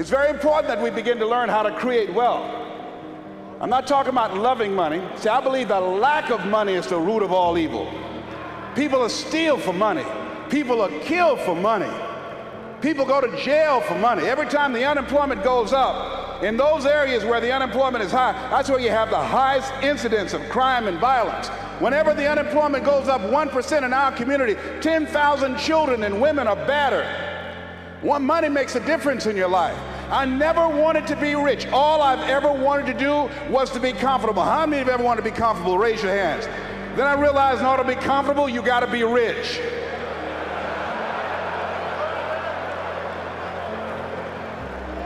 It's very important that we begin to learn how to create wealth. I'm not talking about loving money. See, I believe the lack of money is the root of all evil. People are steal for money. People are killed for money. People go to jail for money. Every time the unemployment goes up, in those areas where the unemployment is high, that's where you have the highest incidence of crime and violence. Whenever the unemployment goes up 1% in our community, 10,000 children and women are battered. One money makes a difference in your life. I never wanted to be rich. All I've ever wanted to do was to be comfortable. How many of you ever wanted to be comfortable? Raise your hands. Then I realized in order to be comfortable, you got to be rich.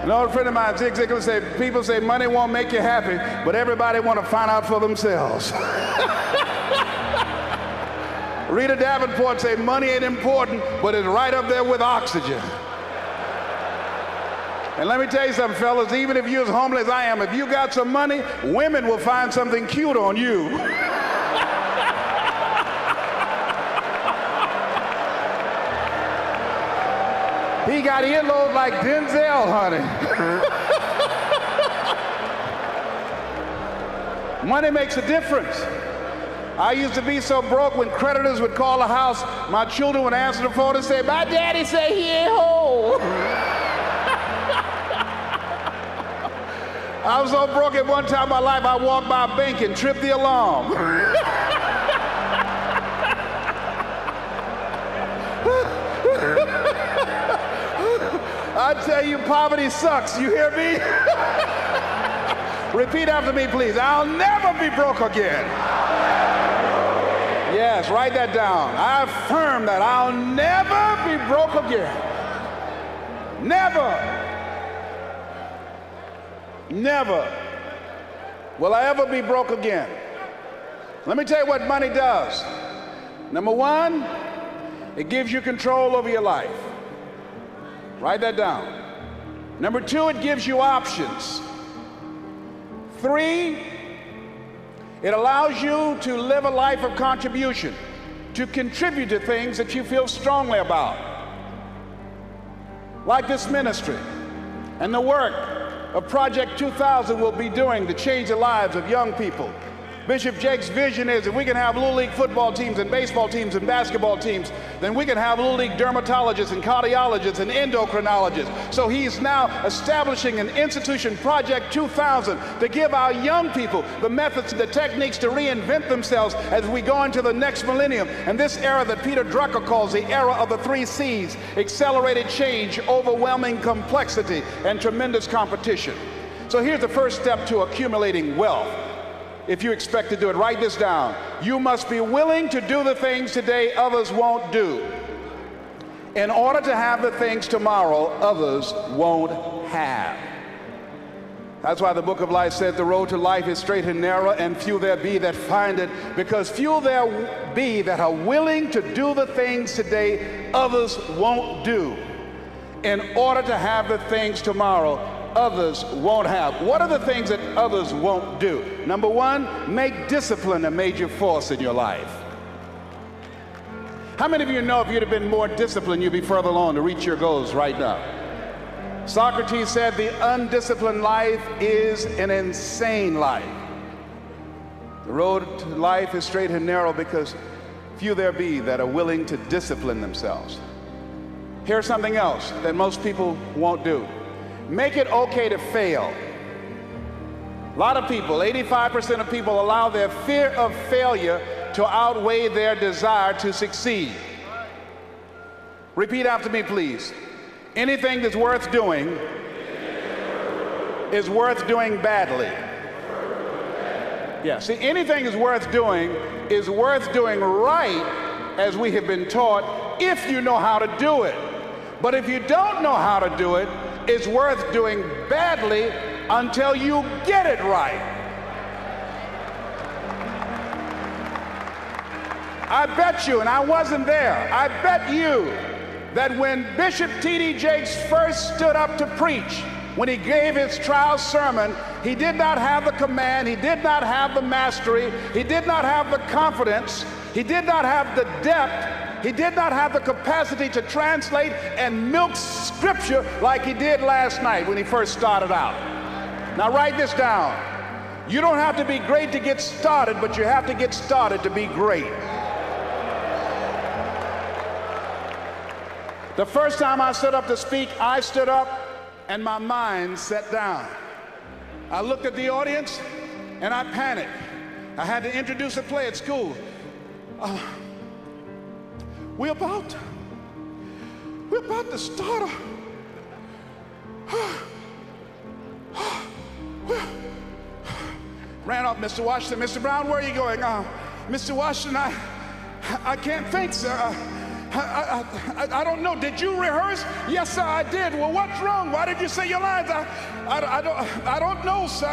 An old friend of mine, Zig Ziglar, said, people say money won't make you happy, but everybody want to find out for themselves. Rita Davenport said money ain't important, but it's right up there with oxygen. And let me tell you something, fellas, even if you're as homeless as I am, if you got some money, women will find something cute on you. He got earlobes like Denzel, honey. Money makes a difference. I used to be so broke when creditors would call the house, my children would answer the phone and say, My daddy say he ain't home. I was so broke at one time in my life, I walked by a bank and tripped the alarm. I tell you, poverty sucks. You hear me? Repeat after me, please. I'll never be broke again. Yes, write that down. I affirm that I'll never be broke again. Never. Never will I ever be broke again. Let me tell you what money does. Number one, it gives you control over your life. Write that down. Number two, it gives you options. Three, it allows you to live a life of contribution, to contribute to things that you feel strongly about, like this ministry and the work of Project 2000 will be doing to change the lives of young people Bishop Jakes' vision is if we can have Little League football teams and baseball teams and basketball teams, then we can have Little League dermatologists and cardiologists and endocrinologists. So he's now establishing an institution, Project 2000, to give our young people the methods and the techniques to reinvent themselves as we go into the next millennium. And this era that Peter Drucker calls the era of the three C's accelerated change, overwhelming complexity, and tremendous competition. So here's the first step to accumulating wealth if you expect to do it. Write this down. You must be willing to do the things today others won't do in order to have the things tomorrow others won't have. That's why the book of life said the road to life is straight and narrow, and few there be that find it, because few there be that are willing to do the things today others won't do in order to have the things tomorrow others won't have. What are the things that others won't do? Number one, make discipline a major force in your life. How many of you know if you'd have been more disciplined, you'd be further along to reach your goals right now? Socrates said the undisciplined life is an insane life. The road to life is straight and narrow because few there be that are willing to discipline themselves. Here's something else that most people won't do Make it okay to fail. A lot of people, 85% of people, allow their fear of failure to outweigh their desire to succeed. Repeat after me, please. Anything that's worth doing is worth doing badly. Yeah, see, anything is worth doing is worth doing right, as we have been taught, if you know how to do it. But if you don't know how to do it, is worth doing badly until you get it right. I bet you, and I wasn't there, I bet you that when Bishop T.D. Jakes first stood up to preach, when he gave his trial sermon, he did not have the command, he did not have the mastery, he did not have the confidence, he did not have the depth He did not have the capacity to translate and milk scripture like he did last night when he first started out. Now, write this down. You don't have to be great to get started, but you have to get started to be great. The first time I stood up to speak, I stood up and my mind sat down. I looked at the audience and I panicked. I had to introduce a play at school. Uh, we're about, we're about to start a, ran off Mr. Washington. Mr. Brown, where are you going? Uh, Mr. Washington, I, I can't think, sir. Uh, I, I, I, don't know. Did you rehearse? Yes, sir, I did. Well, what's wrong? Why did you say your lines? I, I, I, don't, I don't know, sir.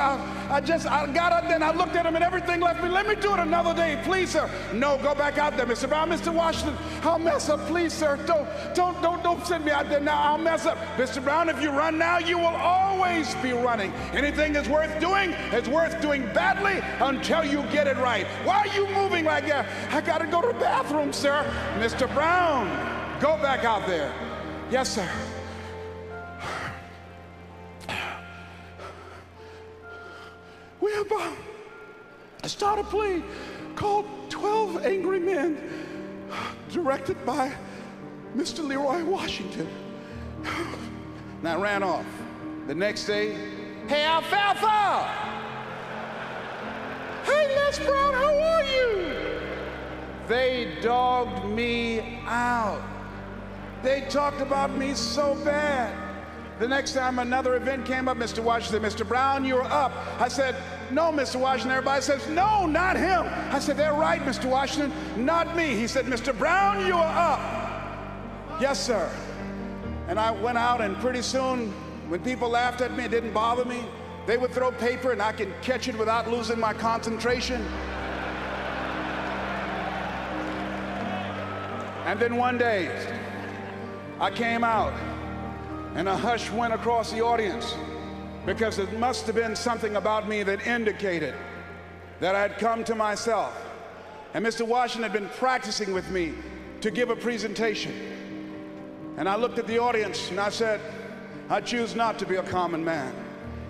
I just, I got up there and I looked at him and everything left me. Let me do it another day, please, sir. No, go back out there, Mr. Brown. Mr. Washington, I'll mess up, please, sir. Don't, don't, don't, don't send me out there now. I'll mess up. Mr. Brown, if you run now, you will always be running. Anything that's worth doing is worth doing badly until you get it right. Why are you moving like that? I got to go to the bathroom, sir. Mr. Brown, go back out there. Yes, sir. We have um, to start a play called 12 Angry Men, directed by Mr. Leroy Washington. And I ran off. The next day, hey, Alfalfa! Hey, Les Brown, how are you? They dogged me out. They talked about me so bad. The next time another event came up, Mr. Washington, Mr. Brown, you're up. I said, no, Mr. Washington. Everybody says, no, not him. I said, they're right, Mr. Washington, not me. He said, Mr. Brown, you are up. Yes, sir. And I went out, and pretty soon, when people laughed at me, it didn't bother me. They would throw paper, and I could catch it without losing my concentration. And then one day, I came out and a hush went across the audience because it must have been something about me that indicated that I had come to myself. And Mr. Washington had been practicing with me to give a presentation. And I looked at the audience and I said, I choose not to be a common man.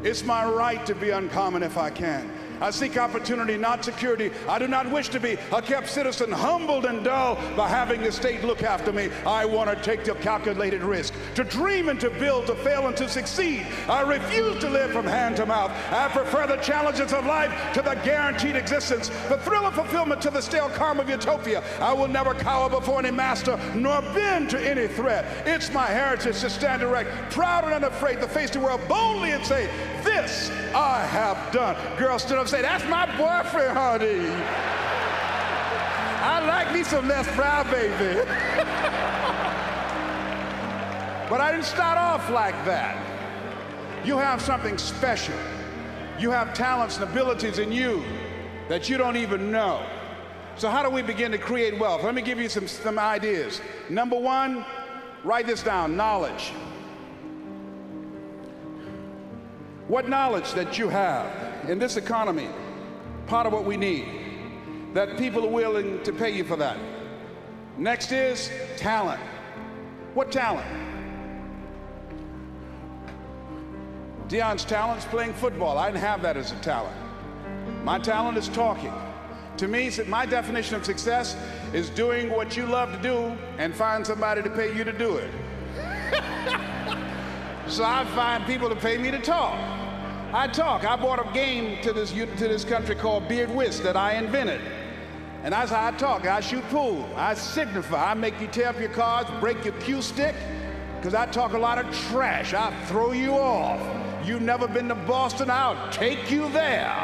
It's my right to be uncommon if I can. I seek opportunity, not security. I do not wish to be a kept citizen, humbled and dull by having the state look after me. I want to take the calculated risk, to dream and to build, to fail and to succeed. I refuse to live from hand to mouth. I prefer the challenges of life to the guaranteed existence, the thrill of fulfillment to the stale calm of utopia. I will never cower before any master, nor bend to any threat. It's my heritage to stand erect, proud and unafraid, to face the world boldly and say, This I have done. Girl stood up say, that's my boyfriend, honey. I like me some Les Brown, baby. but I didn't start off like that. You have something special. You have talents and abilities in you that you don't even know. So how do we begin to create wealth? Let me give you some, some ideas. Number one, write this down, knowledge. What knowledge that you have in this economy, part of what we need, that people are willing to pay you for that. Next is talent. What talent? Dion's talent is playing football. I didn't have that as a talent. My talent is talking. To me, my definition of success is doing what you love to do and find somebody to pay you to do it. so I find people to pay me to talk. I talk. I brought a game to this, to this country called Bid Whist that I invented. And that's how I talk. I shoot pool. I signify. I make you tear up your cards, break your cue stick, because I talk a lot of trash. I throw you off. You've never been to Boston, I'll take you there.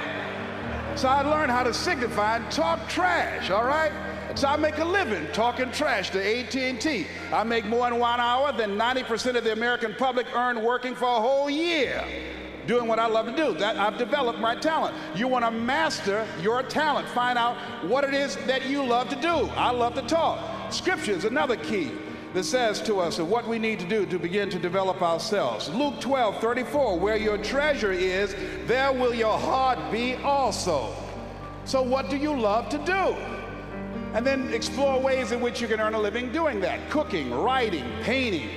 So I learned how to signify and talk trash, all right? So I make a living talking trash to AT&T. I make more in one hour than 90% of the American public earn working for a whole year doing what I love to do. That I've developed my talent. You want to master your talent. Find out what it is that you love to do. I love to talk. Scripture is another key that says to us of what we need to do to begin to develop ourselves. Luke 12, 34, where your treasure is, there will your heart be also. So what do you love to do? And then explore ways in which you can earn a living doing that cooking, writing, painting,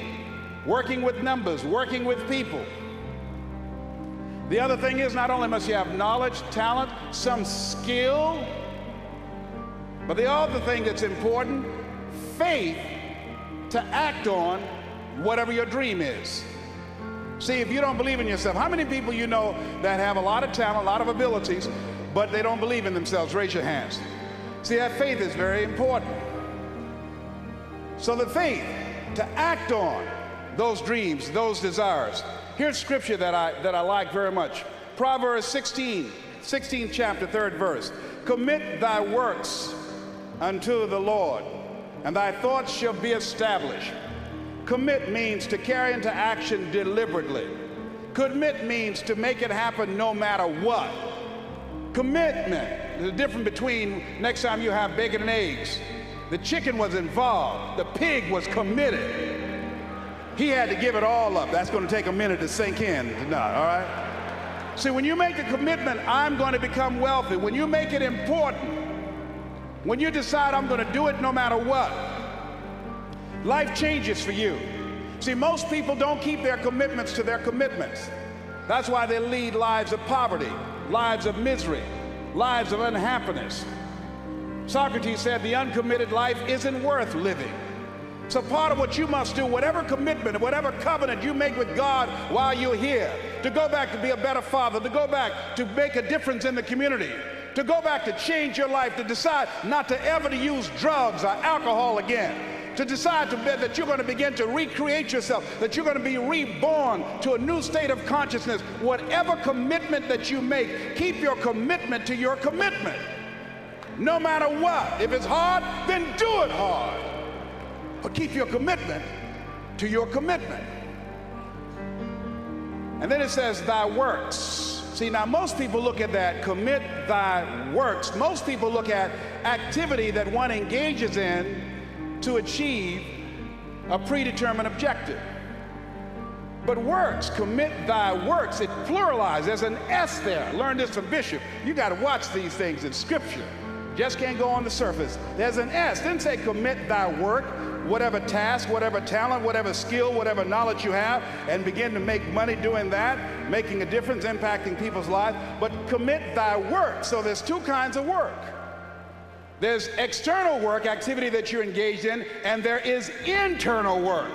working with numbers, working with people. The other thing is, not only must you have knowledge, talent, some skill, but the other thing that's important faith to act on whatever your dream is. See, if you don't believe in yourself, how many people you know that have a lot of talent, a lot of abilities, but they don't believe in themselves? Raise your hands. See, that faith is very important. So, the faith to act on those dreams, those desires. Here's scripture that I, that I like very much Proverbs 16, 16 chapter, third verse. Commit thy works unto the Lord, and thy thoughts shall be established. Commit means to carry into action deliberately. Commit means to make it happen no matter what. Commitment, the difference between next time you have bacon and eggs. The chicken was involved, the pig was committed. He had to give it all up. That's going to take a minute to sink in tonight, all right? See, when you make a commitment, I'm going to become wealthy, when you make it important, when you decide I'm going to do it no matter what, life changes for you. See, most people don't keep their commitments to their commitments. That's why they lead lives of poverty, lives of misery, lives of unhappiness. Socrates said the uncommitted life isn't worth living. So part of what you must do, whatever commitment, whatever covenant you make with God while you're here, to go back to be a better father, to go back to make a difference in the community, to go back to change your life, to decide not to ever to use drugs or alcohol again, to decide to be, that you're going to begin to recreate yourself, that you're going to be reborn to a new state of consciousness. Whatever commitment that you make, keep your commitment to your commitment. No matter what. If it's hard, then do it hard. But keep your commitment to your commitment. And then it says, thy works. See, now most people look at that, commit thy works. Most people look at activity that one engages in to achieve a predetermined objective. But works, commit thy works, it pluralized. There's an S there. Learn this from Bishop. You got to watch these things in Scripture. Just can't go on the surface. There's an S. Didn't say commit thy work whatever task, whatever talent, whatever skill, whatever knowledge you have, and begin to make money doing that, making a difference, impacting people's lives. But commit thy work. So there's two kinds of work. There's external work, activity that you're engaged in, and there is internal work.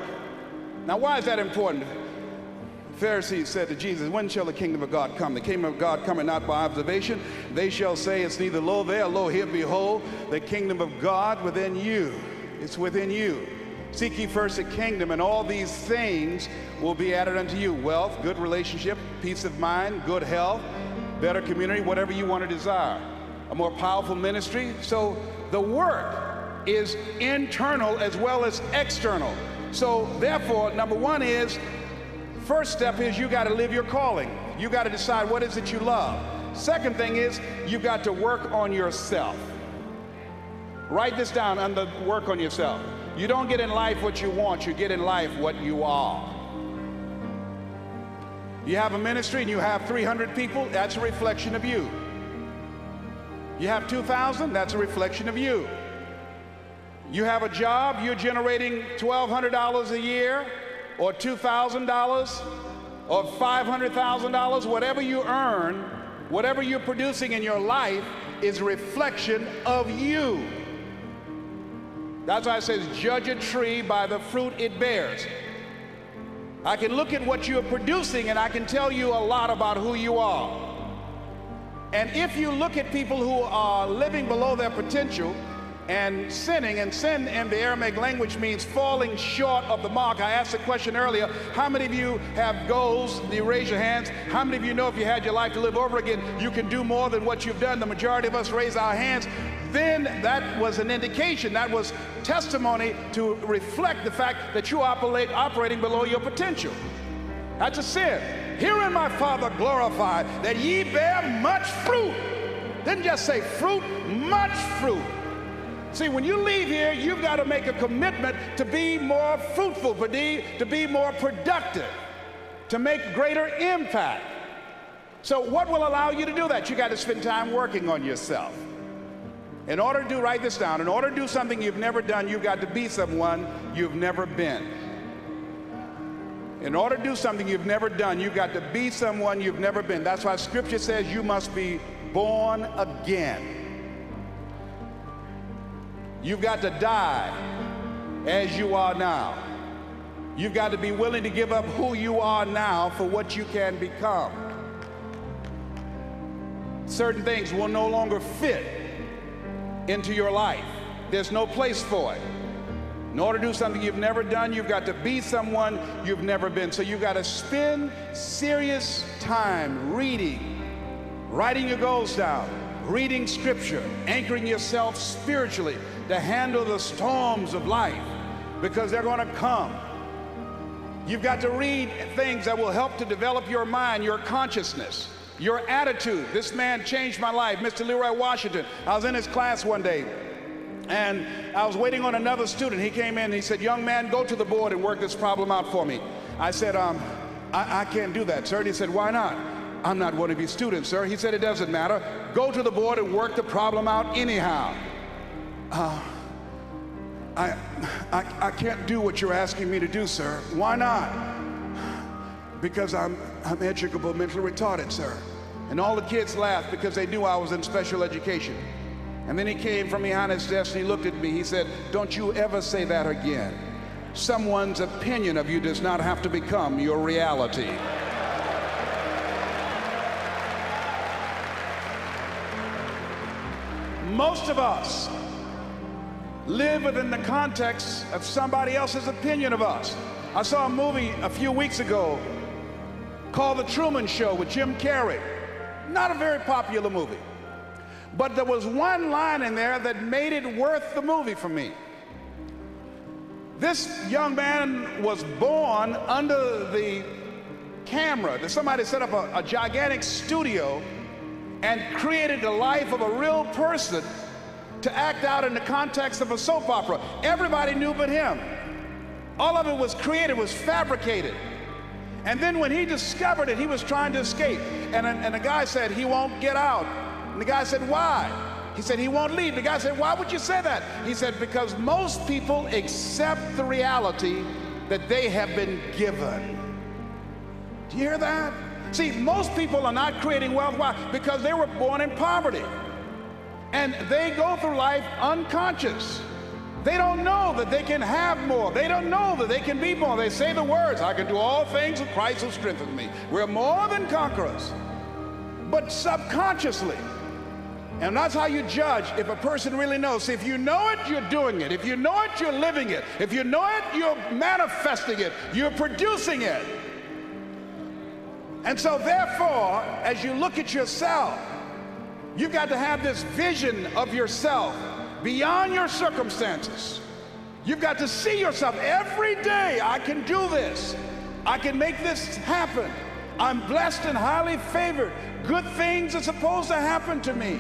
Now, why is that important? The Pharisees said to Jesus, When shall the kingdom of God come? The kingdom of God coming not by observation. They shall say, It's neither lo there, lo here, behold, the kingdom of God within you. It's within you. Seek ye first the kingdom, and all these things will be added unto you wealth, good relationship, peace of mind, good health, better community, whatever you want to desire, a more powerful ministry. So the work is internal as well as external. So, therefore, number one is first step is you got to live your calling. You got to decide what is it you love. Second thing is you got to work on yourself. Write this down under work on yourself. You don't get in life what you want, you get in life what you are. You have a ministry and you have 300 people, that's a reflection of you. You have 2,000, that's a reflection of you. You have a job, you're generating $1,200 a year, or $2,000, or $500,000, whatever you earn, whatever you're producing in your life is a reflection of you. That's why it says, judge a tree by the fruit it bears. I can look at what you're producing and I can tell you a lot about who you are. And if you look at people who are living below their potential and sinning, and sin in the Aramaic language means falling short of the mark. I asked a question earlier how many of you have goals? You raise your hands. How many of you know if you had your life to live over again, you can do more than what you've done? The majority of us raise our hands then that was an indication, that was testimony to reflect the fact that you operate operating below your potential. That's a sin. Herein my Father glorified that ye bear much fruit. Didn't just say fruit, much fruit. See, when you leave here, you've got to make a commitment to be more fruitful, to be, to be more productive, to make greater impact. So, what will allow you to do that? You got to spend time working on yourself. In order to do, write this down, in order to do something you've never done, you've got to be someone you've never been. In order to do something you've never done, you've got to be someone you've never been. That's why scripture says you must be born again. You've got to die as you are now. You've got to be willing to give up who you are now for what you can become. Certain things will no longer fit into your life. There's no place for it. In order to do something you've never done, you've got to be someone you've never been. So you've got to spend serious time reading, writing your goals down, reading scripture, anchoring yourself spiritually to handle the storms of life because they're going to come. You've got to read things that will help to develop your mind, your consciousness, your attitude. This man changed my life, Mr. Leroy Washington. I was in his class one day and I was waiting on another student. He came in and he said, Young man, go to the board and work this problem out for me. I said, um, I, I can't do that, sir. And he said, Why not? I'm not one of your students, sir. He said, It doesn't matter. Go to the board and work the problem out anyhow. Uh, I, I, I can't do what you're asking me to do, sir. Why not? Because I'm, I'm educable, mentally retarded, sir. And all the kids laughed because they knew I was in special education. And then he came from behind his desk and he looked at me. He said, Don't you ever say that again. Someone's opinion of you does not have to become your reality. Most of us live within the context of somebody else's opinion of us. I saw a movie a few weeks ago called The Truman Show with Jim Carrey. Not a very popular movie. But there was one line in there that made it worth the movie for me. This young man was born under the camera. that Somebody set up a, a gigantic studio and created the life of a real person to act out in the context of a soap opera. Everybody knew but him. All of it was created, was fabricated. And then when he discovered it, he was trying to escape. And, and the guy said, he won't get out. And the guy said, why? He said, he won't leave. The guy said, why would you say that? He said, because most people accept the reality that they have been given. Do you hear that? See, most people are not creating wealth. Why? Because they were born in poverty. And they go through life unconscious. They don't know that they can have more. They don't know that they can be more. They say the words, I can do all things with Christ who strengthens me. We're more than conquerors. But subconsciously, and that's how you judge if a person really knows. See, if you know it, you're doing it. If you know it, you're living it. If you know it, you're manifesting it. You're producing it. And so, therefore, as you look at yourself, You've got to have this vision of yourself beyond your circumstances. You've got to see yourself every day. I can do this. I can make this happen. I'm blessed and highly favored. Good things are supposed to happen to me.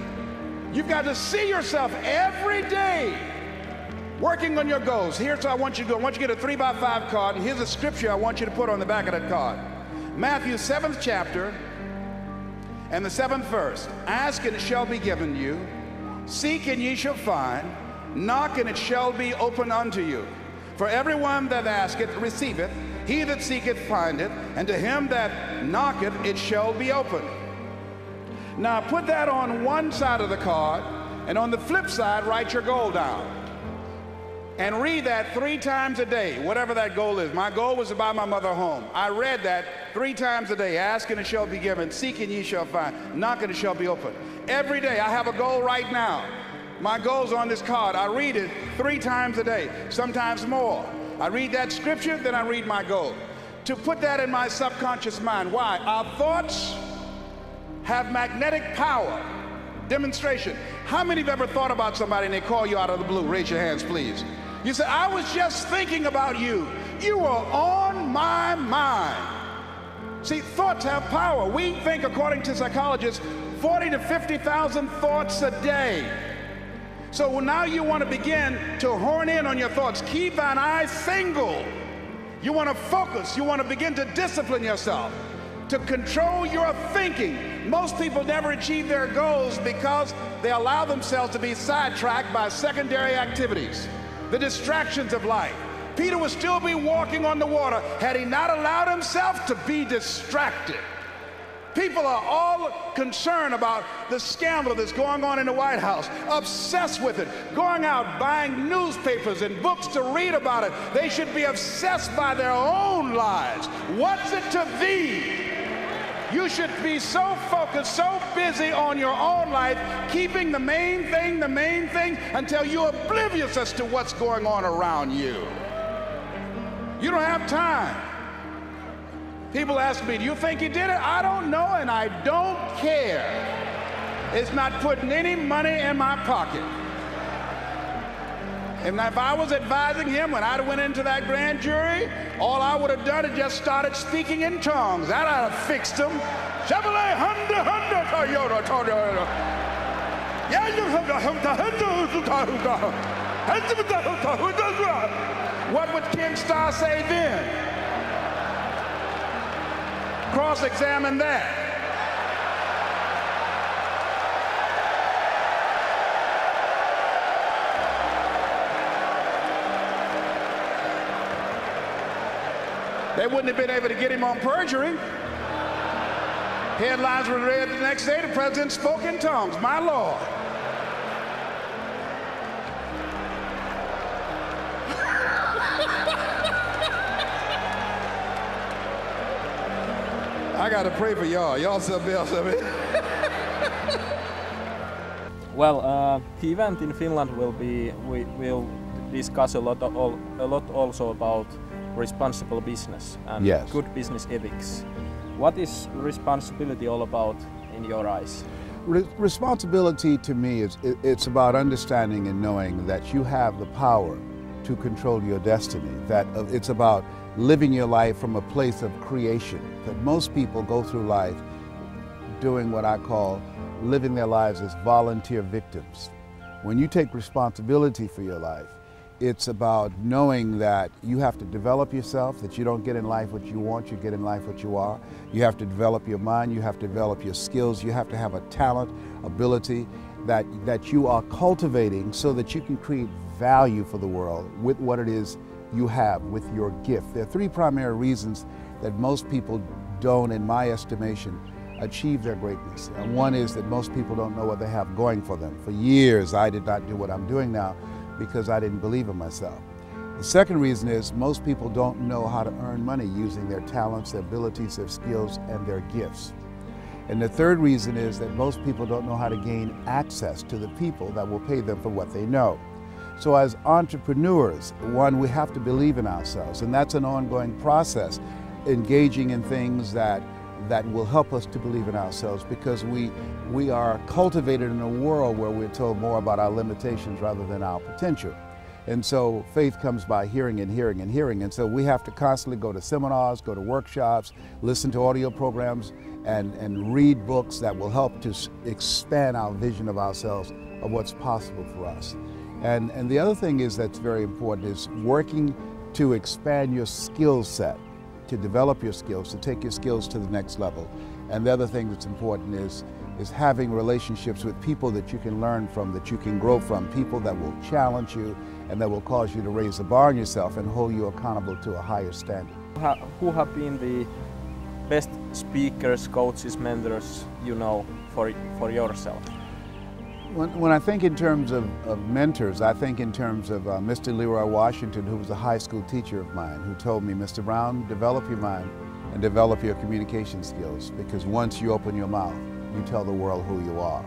You've got to see yourself every day working on your goals. Here's what I want you to do. I want you to get a three by five card, and here's a scripture I want you to put on the back of that card. Matthew 7th chapter, and the seventh verse Ask and it shall be given you, seek and ye shall find, knock and it shall be opened unto you. For everyone that asketh receiveth, he that seeketh findeth, and to him that knocketh it shall be opened. Now put that on one side of the card, and on the flip side, write your goal down and read that three times a day, whatever that goal is. My goal was to buy my mother home. I read that three times a day. Ask and it shall be given, seek and ye shall find, knock and it shall be open. Every day, I have a goal right now. My goal's on this card. I read it three times a day, sometimes more. I read that scripture, then I read my goal. To put that in my subconscious mind. Why? Our thoughts have magnetic power. Demonstration. How many have ever thought about somebody and they call you out of the blue? Raise your hands, please. You say, I was just thinking about you. You were on my mind. See, thoughts have power. We think, according to psychologists, 40 to 50,000 thoughts a day. So now you want to begin to horn in on your thoughts. Keep an eye single. You want to focus. You want to begin to discipline yourself. to control your thinking. Most people never achieve their goals because they allow themselves to be sidetracked by secondary activities, the distractions of life. Peter would still be walking on the water had he not allowed himself to be distracted. People are all concerned about the scandal that's going on in the White House, obsessed with it, going out buying newspapers and books to read about it. They should be obsessed by their own lives. What's it to thee? You should be so focused, so busy on your own life, keeping the main thing the main thing until you're oblivious as to what's going on around you. You don't have time. People ask me, do you think he did it? I don't know, and I don't care. It's not putting any money in my pocket. And if I was advising him when I went into that grand jury, all I would have done is just started speaking in tongues. That would have fixed him. Chevrolet Honda Honda Toyota Toyota. What would Ken Starr say then? Cross-examine that. They wouldn't have been able to get him on perjury. Headlines were read the next day. The president spoke in tongues. My Lord. I got to pray for y'all. Y'all something else of it. well, uh, the event in Finland will be, we will discuss a lot, of, a lot also about responsible business and yes. good business ethics. What is responsibility all about in your eyes? Re responsibility to me is it's about understanding and knowing that you have the power to control your destiny. That uh, it's about living your life from a place of creation. That most people go through life doing what I call living their lives as volunteer victims. When you take responsibility for your life, it's about knowing that you have to develop yourself, that you don't get in life what you want, you get in life what you are. You have to develop your mind, you have to develop your skills, you have to have a talent, ability that, that you are cultivating so that you can create value for the world with what it is you have with your gift. There are three primary reasons that most people don't, in my estimation, achieve their greatness. And one is that most people don't know what they have going for them. For years, I did not do what I'm doing now because I didn't believe in myself. The second reason is most people don't know how to earn money using their talents, their abilities, their skills, and their gifts. And the third reason is that most people don't know how to gain access to the people that will pay them for what they know. So as entrepreneurs, one, we have to believe in ourselves, and that's an ongoing process, engaging in things that that will help us to believe in ourselves because we we are cultivated in a world where we're told more about our limitations rather than our potential. And so faith comes by hearing and hearing and hearing. And so we have to constantly go to seminars, go to workshops, listen to audio programs, and, and read books that will help to expand our vision of ourselves, of what's possible for us. And, and the other thing is that's very important is working to expand your skill set, to develop your skills, to take your skills to the next level. And the other thing that's important is, is having relationships with people that you can learn from, that you can grow from, people that will challenge you and that will cause you to raise the bar on yourself and hold you accountable to a higher standard. Who have been the best speakers, coaches, mentors you know for, for yourself? When, when I think in terms of, of, mentors, I think in terms of uh, Mr. Leroy Washington, who was a high school teacher of mine, who told me, Mr. Brown, develop your mind and develop your communication skills because once you open your mouth, you tell the world who you are.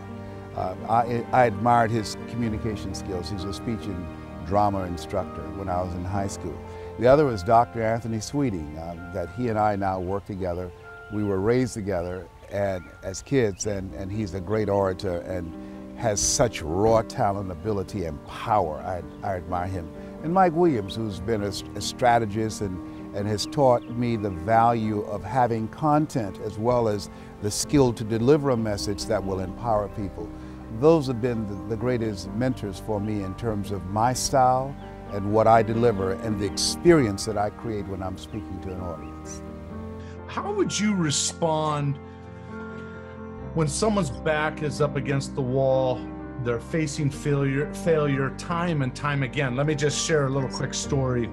Uh, I, I, admired his communication skills. He was a speech and drama instructor when I was in high school. The other was Dr. Anthony Sweeting, um, that he and I now work together. We were raised together and as kids, and, and he's a great orator and has such raw talent, ability, and power. I, I admire him. And Mike Williams, who's been a, a strategist and, and has taught me the value of having content as well as the skill to deliver a message that will empower people. Those have been the, the greatest mentors for me in terms of my style and what I deliver and the experience that I create when I'm speaking to an audience. how would you respond when someone's back is up against the wall? They're facing failure, failure time and time again. Let me just share a little quick story.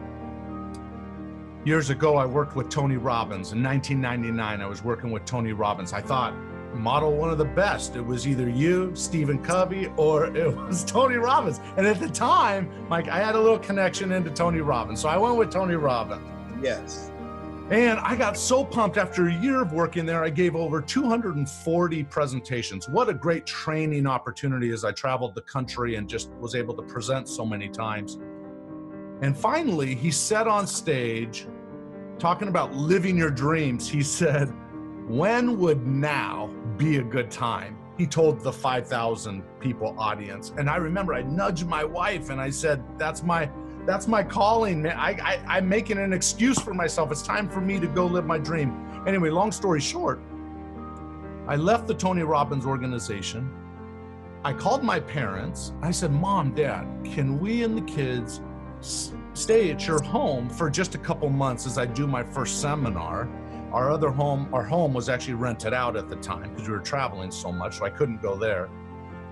Years ago, I worked with Tony Robbins. In 1999, I was working with Tony Robbins. I thought, model one of the best. It was either you, Stephen Covey, or it was Tony Robbins. And at the time, Mike, I had a little connection into Tony Robbins. So I went with Tony Robbins. Yes. And I got so pumped after a year of working there, I gave over 240 presentations. What a great training opportunity as I traveled the country and just was able to present so many times. And finally, he said on stage, talking about living your dreams, he said, When would now be a good time? He told the 5,000 people audience. And I remember I nudged my wife and I said, That's my that's my calling, man. I, I, I'm making an excuse for myself. It's time for me to go live my dream. Anyway, long story short, I left the Tony Robbins organization. I called my parents. I said, Mom, Dad, can we and the kids stay at your home for just a couple months as I do my first seminar? Our other home, our home was actually rented out at the time because we were traveling so much, so I couldn't go there.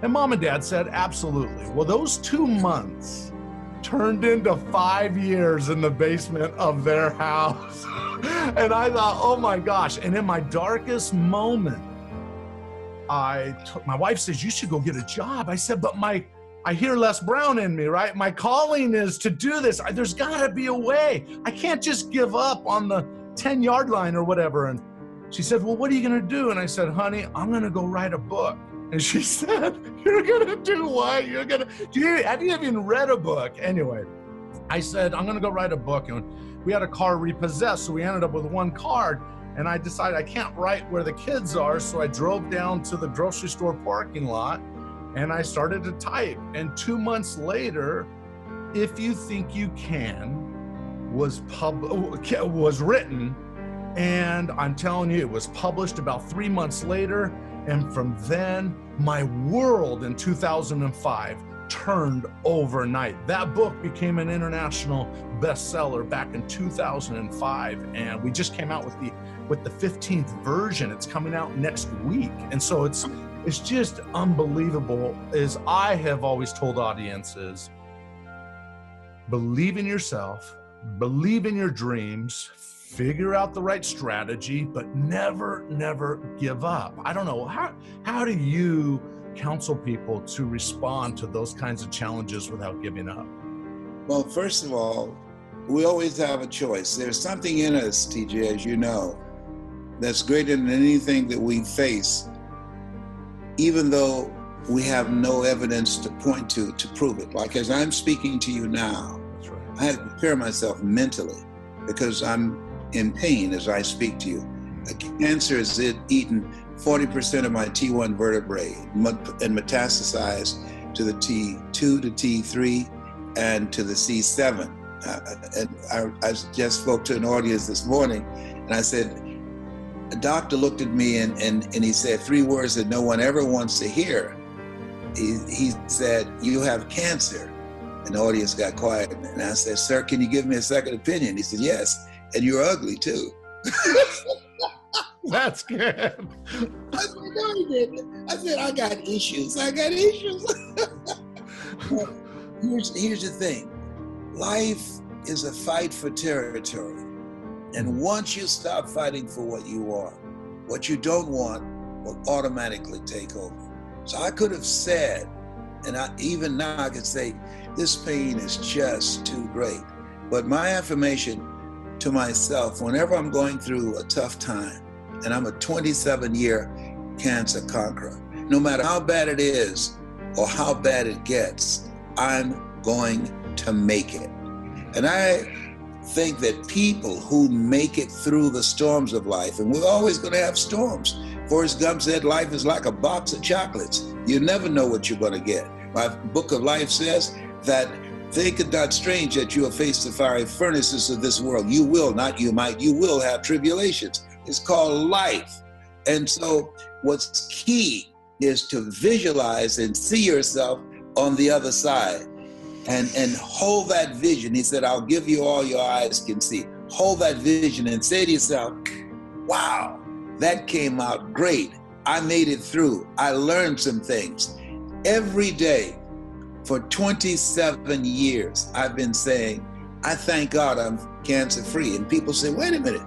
And mom and dad said, absolutely. Well, those two months turned into five years in the basement of their house. and I thought, oh my gosh. And in my darkest moment, I took my wife says, You should go get a job. I said, But my I hear Les Brown in me, right? My calling is to do this. There's got to be a way. I can't just give up on the 10 yard line or whatever. And she said, Well, what are you going to do? And I said, Honey, I'm going to go write a book. And she said, You're gonna do what? You're gonna do you have you even read a book? Anyway, I said, I'm gonna go write a book. And we had a car repossessed, so we ended up with one card. And I decided I can't write where the kids are, so I drove down to the grocery store parking lot and I started to type. And two months later, If You Think You Can was pub was written. And I'm telling you, it was published about three months later. And from then, my world in 2005 turned overnight. That book became an international bestseller back in 2005 and we just came out with the with the 15th version. It's coming out next week. And so it's it's just unbelievable as I have always told audiences believe in yourself, believe in your dreams, figure out the right strategy, but never, never give up. I don't know how how do you counsel people to respond to those kinds of challenges without giving up? Well, first of all, we always have a choice. There's something in us, TJ, as you know, that's greater than anything that we face, even though we have no evidence to point to to prove it. Like as I'm speaking to you now, right. I had to prepare myself mentally because I'm in pain as I speak to you. A Cancer has eaten 40% of my T1 vertebrae and metastasized to the T2 to T3 and to the C7. Uh, and I, I, just spoke to an audience this morning and I said, a doctor looked at me and, and, and he said three words that no one ever wants to hear. He, he said, You have cancer. And the audience got quiet. And I said, Sir, can you give me a second opinion? He said, Yes and you're ugly too. That's good. I said, no, he didn't. I said, I got issues. I got issues. here's, here's the thing life is a fight for territory. And once you stop fighting for what you want, what you don't want will automatically take over. So I could have said, and I, even now I could say, this pain is just too great. But my affirmation to myself whenever I'm going through a tough time, and I'm a 27 year cancer conqueror, no matter how bad it is or how bad it gets, I'm going to make it. And I think that people who make it through the storms of life, and we're always going to have storms. Forrest Gump said life is like a box of chocolates. You never know what you're going to get. My book of life says that Think it not strange that you have faced the fiery furnaces of this world. You will, not you might, you will have tribulations. It's called life. And so, what's key is to visualize and see yourself on the other side and, and hold that vision. He said, I'll give you all your eyes can see. Hold that vision and say to yourself, wow, that came out great. I made it through. I learned some things. Every day for 27 years, I've been saying, I thank God I'm cancer free. And people say, wait a minute,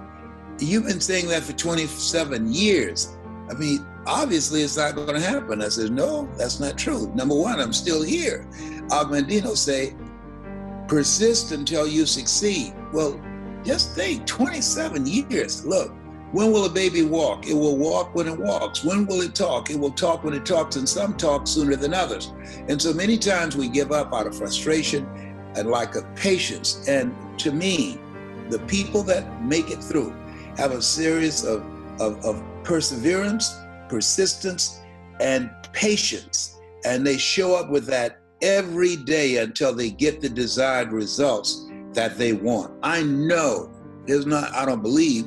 you've been saying that for 27 years. I mean, obviously it's not going to happen. I said, no, that's not true. Number one, I'm still here. Og say, persist until you succeed. Well, just think, 27 years. Look, when will a baby walk? It will walk when it walks. When will it talk? It will talk when it talks, and some talk sooner than others. And so many times we give up out of frustration and lack of patience. And to me, the people that make it through have a series of, of, of perseverance, persistence, and patience. And they show up with that every day until they get the desired results that they want. I know, there's not, I don't believe,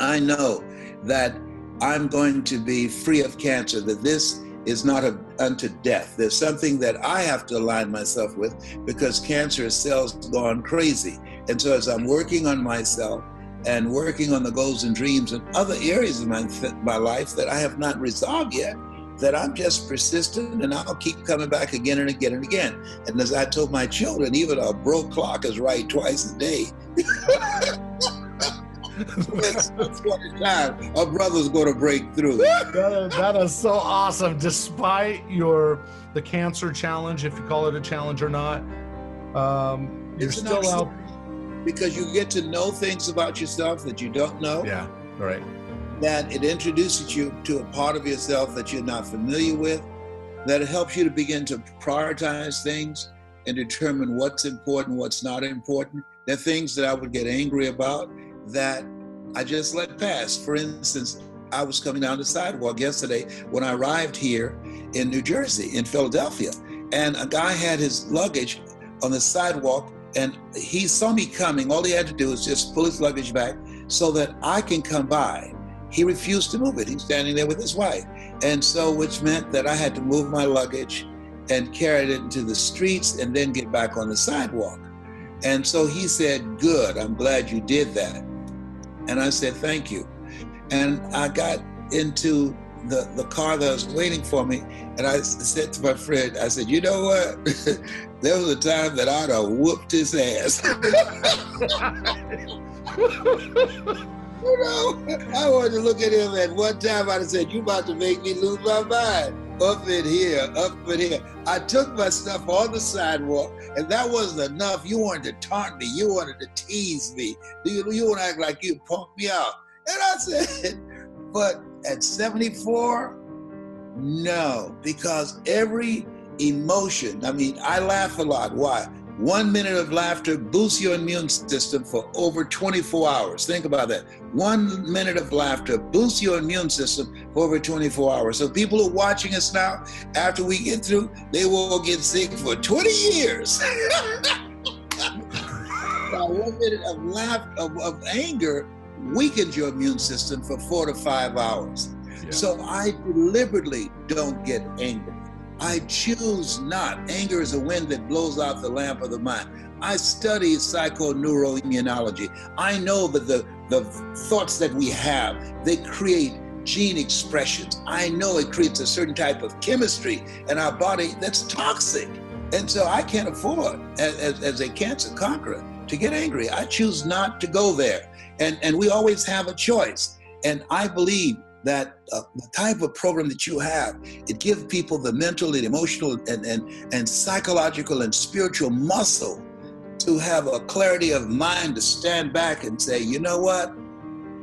I know that I'm going to be free of cancer, that this is not a, unto death. There's something that I have to align myself with because cancer cells gone crazy. And so as I'm working on myself and working on the goals and dreams and other areas of my, my life that I have not resolved yet, that I'm just persistent and I'll keep coming back again and again and again. And as I told my children, even a broke clock is right twice a day. that's, that's time our brother's going to break through. That is, that is so awesome. Despite your the cancer challenge, if you call it a challenge or not, um, you're It's still out. because you get to know things about yourself that you don't know. Yeah, right. That it introduces you to a part of yourself that you're not familiar with. That it helps you to begin to prioritize things and determine what's important, what's not important. There are things that I would get angry about that I just let pass. For instance, I was coming down the sidewalk yesterday when I arrived here in New Jersey, in Philadelphia, and a guy had his luggage on the sidewalk and he saw me coming. All he had to do was just pull his luggage back so that I can come by. He refused to move it. He's standing there with his wife. And so, which meant that I had to move my luggage and carry it into the streets and then get back on the sidewalk. And so he said, Good, I'm glad you did that. And I said, Thank you. And I got into the, the car that was waiting for me. And I said to my friend, I said, You know what? there was a time that I'd have whooped his ass. you know, I wanted to look at him at one time. I'd have said, You about to make me lose my mind. Up in here, up in here. I took my stuff on the sidewalk, and that wasn't enough. You wanted to taunt me. You wanted to tease me. You, you want to act like you punked me out. And I said, But at 74, no, because every emotion, I mean, I laugh a lot. Why? One minute of laughter boosts your immune system for over 24 hours. Think about that. One minute of laughter boosts your immune system for over 24 hours. So people who are watching us now, after we get through, they will get sick for 20 years. now, one minute of laugh of, of anger weakens your immune system for four to five hours. Yeah. So I deliberately don't get angry. I choose not. Anger is a wind that blows out the lamp of the mind. I study psychoneuroimmunology. I know that the, the thoughts that we have, they create gene expressions. I know it creates a certain type of chemistry in our body that's toxic. And so I can't afford, as, as, a cancer conqueror, to get angry. I choose not to go there. And, and we always have a choice. And I believe that uh, the type of program that you have, it gives people the mental and emotional and, and, and psychological and spiritual muscle to have a clarity of mind to stand back and say, you know what?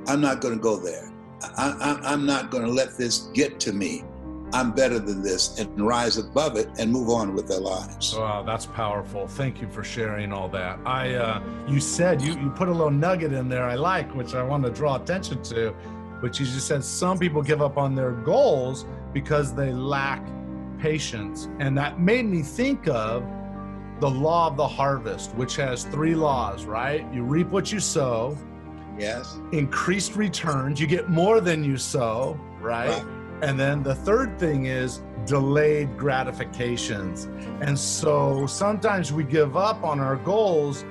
I'm not going to go there. I, I, I'm not going to let this get to me. I'm better than this and rise above it and move on with their lives. Wow, that's powerful. Thank you for sharing all that. I, uh, you said you you put a little nugget in there I like, which I want to draw attention to, which you just said some people give up on their goals because they lack patience, and that made me think of the law of the harvest, which has three laws. Right? You reap what you sow. Yes. Increased returns. You get more than you sow. right. Right. And then the third thing is delayed gratifications. And so sometimes we give up on our goals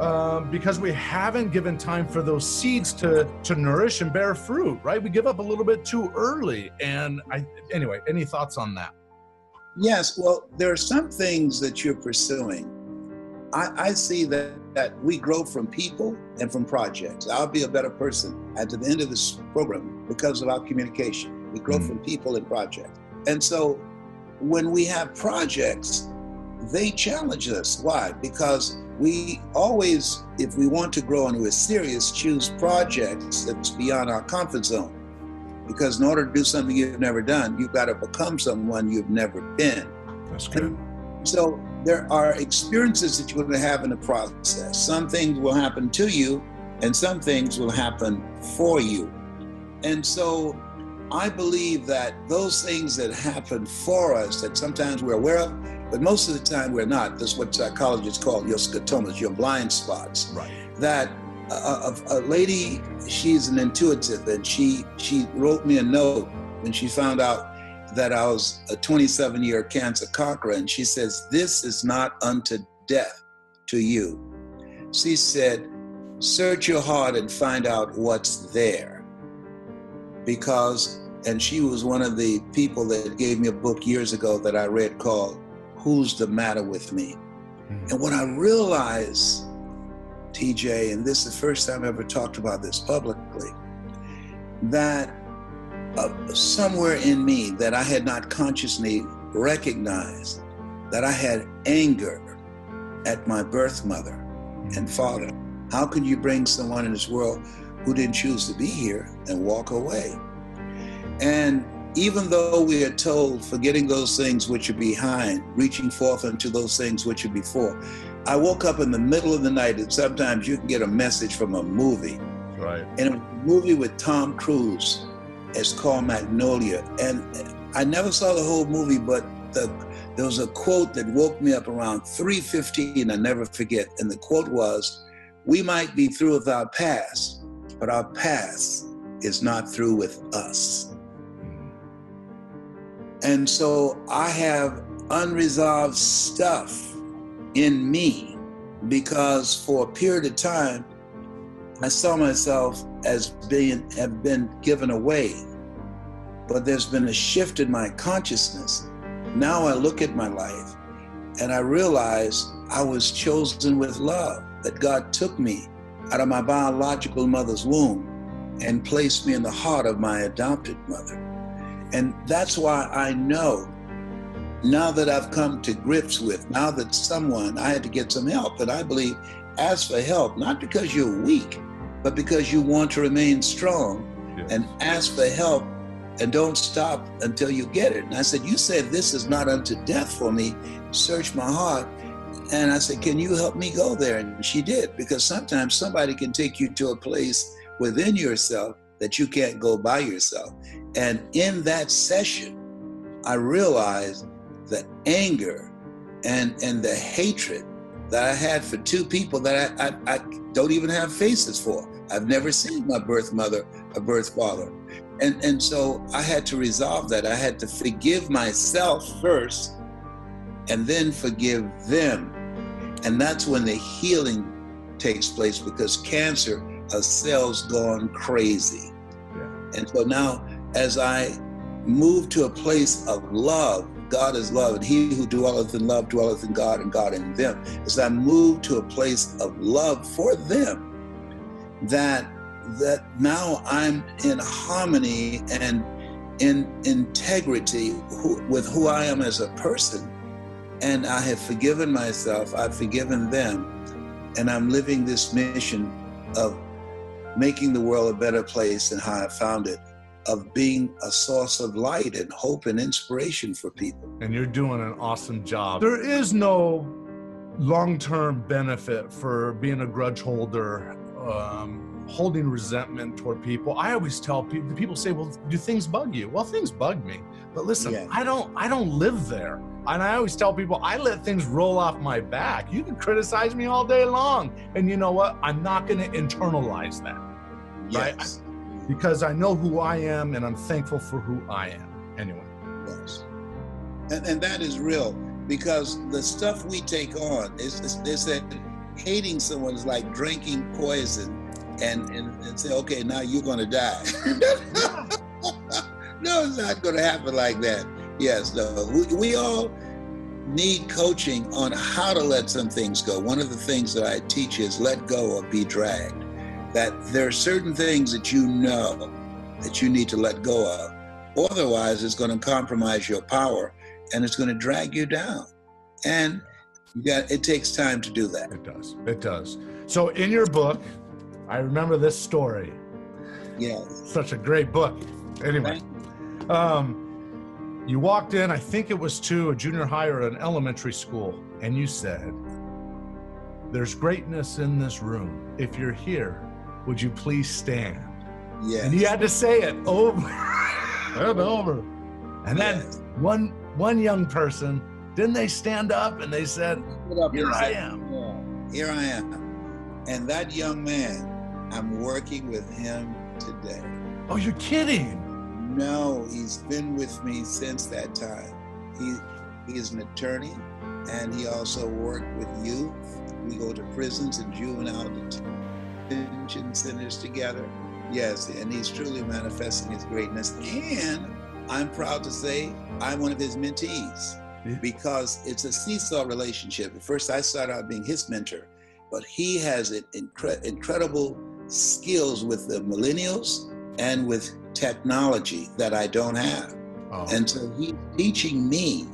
uh, because we haven't given time for those seeds to to nourish and bear fruit. Right? We give up a little bit too early. And I anyway. Any thoughts on that? Yes. Well, there are some things that you're pursuing. I, I see that that we grow from people and from projects. I'll be a better person at the end of this program because of our communication. We grow mm from people and projects. And so when we have projects, they challenge us. Why? Because we always, if we want to grow and we're serious, choose projects that's beyond our comfort zone. Because in order to do something you've never done, you've got to become someone you've never been. That's good. And so there are experiences that you're going to have in the process. Some things will happen to you, and some things will happen for you. And so I believe that those things that happen for us that sometimes we're aware of, but most of the time we're not. That's what psychologists call your scotomas, your blind spots. Right. That uh, uh, a, a, a, lady, she's an intuitive, and she she wrote me a note when she found out that I was a 27 year cancer conqueror, and she says, "This is not unto death to you." She said, "Search your heart and find out what's there," because. And she was one of the people that gave me a book years ago that I read called who's the matter with me? Mm-hmm. And what I realized, TJ, and this is the first time I ever talked about this publicly, that uh, somewhere in me that I had not consciously recognized that I had anger at my birth mother and father. How can you bring someone in this world who didn't choose to be here and walk away? And even though we are told, forgetting those things which are behind, reaching forth unto those things which are before. I woke up in the middle of the night, and sometimes you can get a message from a movie. Right. And a movie with Tom Cruise. It's called Magnolia. And I never saw the whole movie, but the, there was a quote that woke me up around 3.15, I never forget. And the quote was, we might be through with our past, but our past is not through with us. And so I have unresolved stuff in me because for a period of time, I saw myself as being have been given away. But there's been a shift in my consciousness. Now I look at my life and I realize I was chosen with love, that God took me out of my biological mother's womb and placed me in the heart of my adopted mother. And that's why I know now that I've come to grips with, now that someone, I had to get some help. And I believe, ask for help, not because you're weak, but because you want to remain strong yes. and ask for help and don't stop until you get it. And I said, You said this is not unto death for me. Search my heart. And I said, Can you help me go there? And she did, because sometimes somebody can take you to a place within yourself that you can't go by yourself. And in that session, I realized the anger and, and the hatred that I had for two people that I, I, I don't even have faces for. I've never seen my birth mother or birth father. And, and so I had to resolve that. I had to forgive myself first and then forgive them. And that's when the healing takes place because cancer, a cell's gone crazy. And so now as I move to a place of love, God is love, and he who dwelleth in love dwelleth in God, and God in them. As I move to a place of love for them, that that now I'm in harmony and in integrity with who I am as a person, and I have forgiven myself, I've forgiven them, and I'm living this mission of making the world a better place than how I found it of being a source of light and hope and inspiration for people. And you're doing an awesome job. There is no long term benefit for being a grudge holder. Um, holding resentment toward people i always tell people people say well do things bug you well things bug me but listen yeah. i don't i don't live there and i always tell people i let things roll off my back you can criticize me all day long and you know what i'm not going to internalize that yes. right because I know who I am and I'm thankful for who I am. Anyway. Yes. And, and that is real because the stuff we take on is, is that hating someone is like drinking poison and, and, and say, okay, now you're going to die. no, it's not going to happen like that. Yes, no. We, we all need coaching on how to let some things go. One of the things that I teach is let go or be dragged. That there are certain things that you know that you need to let go of. Otherwise, it's going to compromise your power and it's going to drag you down. And yeah, it takes time to do that. It does. It does. So in your book, I remember this story. Yes. Such a great book. Anyway, um, you walked in, I think it was to a junior high or an elementary school, and you said, There's greatness in this room. If you're here, would you please stand? Yes. And you had to say it over and over. And then Yes. one one young person, didn't they stand up and they said, up Here I say, am. Here I am. And that young man, I'm working with him today. Oh, you're kidding. No, he's been with me since that time. He he is an attorney and he also worked with youth. We go to prisons and juvenile detention centers together. Yes, and he's truly manifesting his greatness. And I'm proud to say I'm one of his mentees Yeah. because it's a seesaw relationship. At first, I started out being his mentor, but he has incre- incredible skills with the millennials and with technology that I don't have. Oh, And so he's teaching me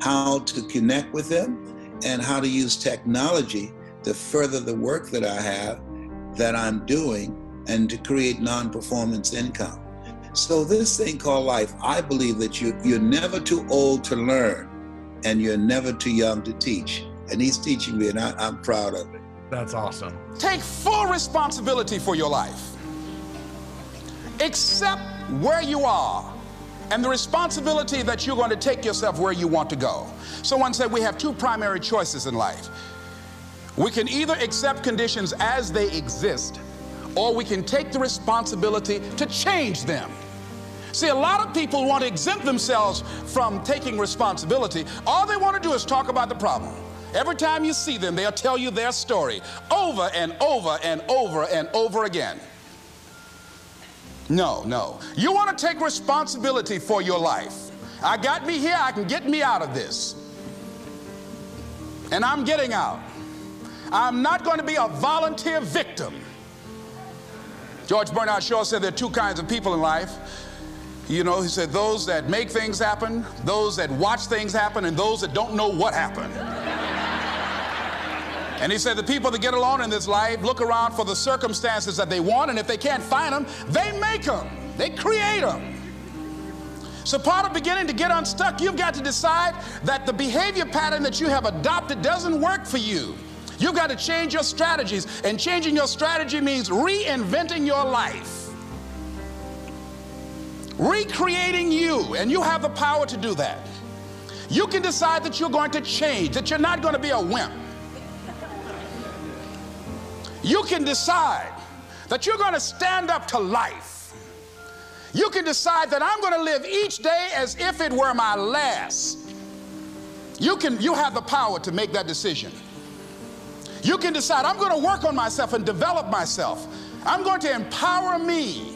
how to connect with them and how to use technology to further the work that I have that I'm doing and to create non-performance income. So this thing called life, I believe that you you're never too old to learn and you're never too young to teach. And he's teaching me and I, I'm proud of it. that's awesome. Take full responsibility for your life. Accept where you are and the responsibility that you're going to take yourself where you want to go. Someone said we have two primary choices in life. We can either accept conditions as they exist, or we can take the responsibility to change them. See, a lot of people want to exempt themselves from taking responsibility. All they want to do is talk about the problem. Every time you see them, they'll tell you their story over and over and over and over again. No, no. You want to take responsibility for your life. I got me here, I can get me out of this. And I'm getting out. I'm not going to be a volunteer victim. George Bernard Shaw said there are two kinds of people in life. You know, he said those that make things happen, those that watch things happen, and those that don't know what happened. And he said the people that get along in this life look around for the circumstances that they want, and if they can't find them, they make them, they create them. So, part of beginning to get unstuck, you've got to decide that the behavior pattern that you have adopted doesn't work for you. You've got to change your strategies, and changing your strategy means reinventing your life, recreating you, and you have the power to do that. You can decide that you're going to change, that you're not going to be a wimp. You can decide that you're going to stand up to life. You can decide that I'm going to live each day as if it were my last. You can you have the power to make that decision. You can decide I'm going to work on myself and develop myself. I'm going to empower me.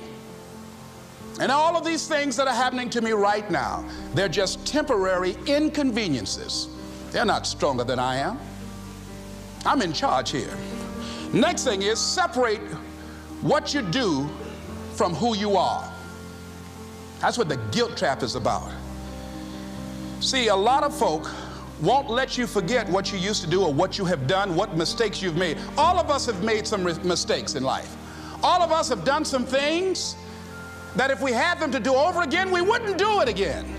And all of these things that are happening to me right now, they're just temporary inconveniences. They're not stronger than I am. I'm in charge here. Next thing is separate what you do from who you are. That's what the guilt trap is about. See, a lot of folk won't let you forget what you used to do or what you have done, what mistakes you've made. All of us have made some mistakes in life. All of us have done some things that if we had them to do over again, we wouldn't do it again.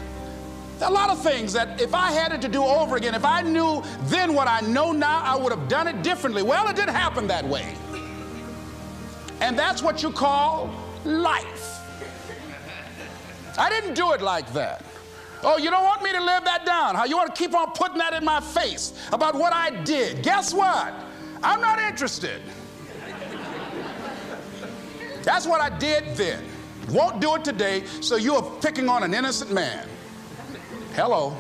A lot of things that if I had it to do over again, if I knew then what I know now, I would have done it differently. Well, it didn't happen that way. And that's what you call life. I didn't do it like that. Oh, you don't want me to live that down. How you want to keep on putting that in my face about what I did. Guess what? I'm not interested. That's what I did then. Won't do it today, so you are picking on an innocent man. Hello.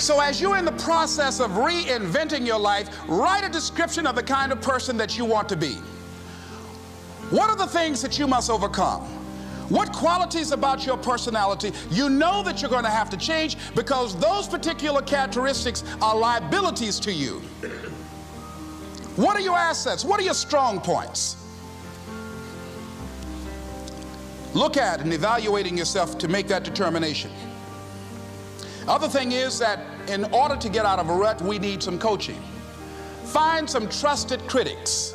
So, as you're in the process of reinventing your life, write a description of the kind of person that you want to be. What are the things that you must overcome? What qualities about your personality you know that you're going to have to change because those particular characteristics are liabilities to you. What are your assets? What are your strong points? Look at and evaluating yourself to make that determination. Other thing is that in order to get out of a rut, we need some coaching. Find some trusted critics,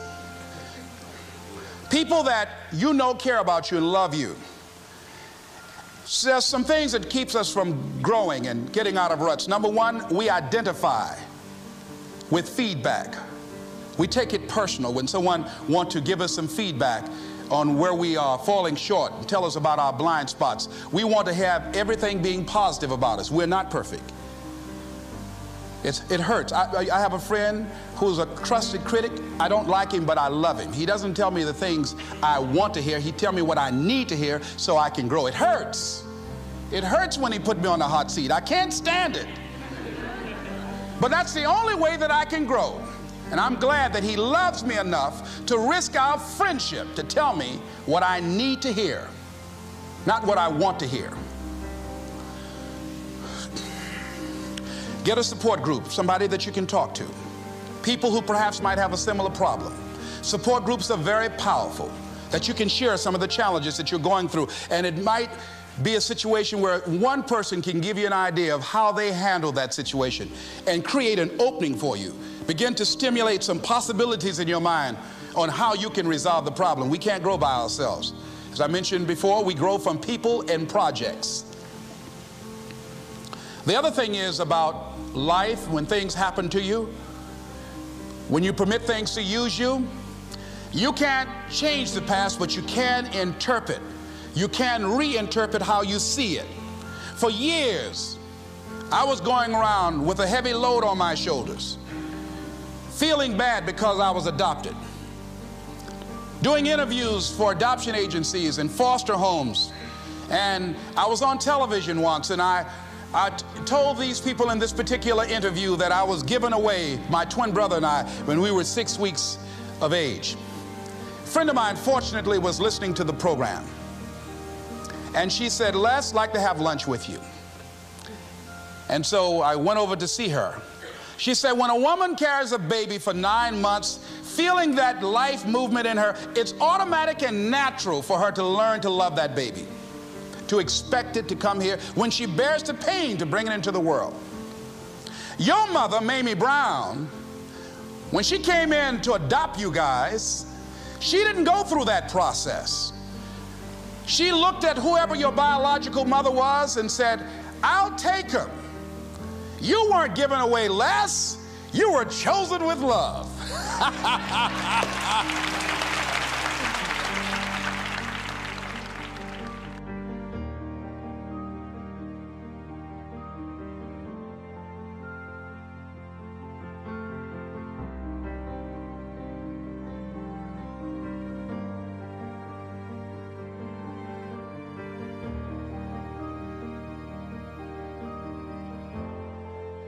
people that you know care about you and love you. So there's some things that keeps us from growing and getting out of ruts. Number one, we identify with feedback. We take it personal when someone wants to give us some feedback on where we are falling short and tell us about our blind spots. We want to have everything being positive about us. We're not perfect. It's, it hurts. I, I have a friend who's a trusted critic. I don't like him, but I love him. He doesn't tell me the things I want to hear. He tells me what I need to hear so I can grow. It hurts. It hurts when he put me on the hot seat. I can't stand it. But that's the only way that I can grow. And I'm glad that he loves me enough to risk our friendship to tell me what I need to hear, not what I want to hear. Get a support group, somebody that you can talk to, people who perhaps might have a similar problem. Support groups are very powerful, that you can share some of the challenges that you're going through, and it might be a situation where one person can give you an idea of how they handle that situation and create an opening for you Begin to stimulate some possibilities in your mind on how you can resolve the problem. We can't grow by ourselves. As I mentioned before, we grow from people and projects. The other thing is about life when things happen to you, when you permit things to use you, you can't change the past, but you can interpret. You can reinterpret how you see it. For years, I was going around with a heavy load on my shoulders feeling bad because I was adopted, doing interviews for adoption agencies and foster homes. And I was on television once and I, I told these people in this particular interview that I was given away, my twin brother and I, when we were six weeks of age. A friend of mine, fortunately, was listening to the program. And she said, Les, like to have lunch with you. And so I went over to see her. She said, when a woman carries a baby for nine months, feeling that life movement in her, it's automatic and natural for her to learn to love that baby, to expect it to come here when she bears the pain to bring it into the world. Your mother, Mamie Brown, when she came in to adopt you guys, she didn't go through that process. She looked at whoever your biological mother was and said, I'll take her. You weren't given away Les, you were chosen with love.